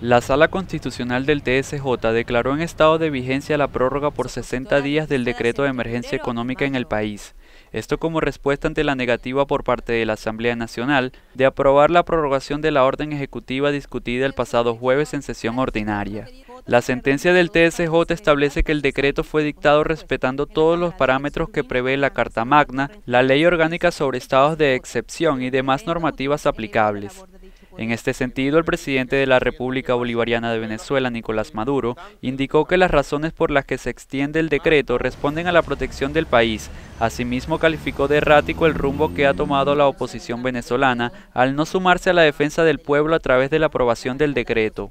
La Sala Constitucional del TSJ declaró en estado de vigencia la prórroga por 60 días del decreto de emergencia económica en el país. Esto como respuesta ante la negativa por parte de la Asamblea Nacional de aprobar la prorrogación de la orden ejecutiva discutida el pasado jueves en sesión ordinaria. La sentencia del TSJ establece que el decreto fue dictado respetando todos los parámetros que prevé la Carta Magna, la Ley Orgánica sobre Estados de Excepción y demás normativas aplicables. En este sentido, el presidente de la República Bolivariana de Venezuela, Nicolás Maduro, indicó que las razones por las que se extiende el decreto responden a la protección del país. Asimismo, calificó de errático el rumbo que ha tomado la oposición venezolana al no sumarse a la defensa del pueblo a través de la aprobación del decreto.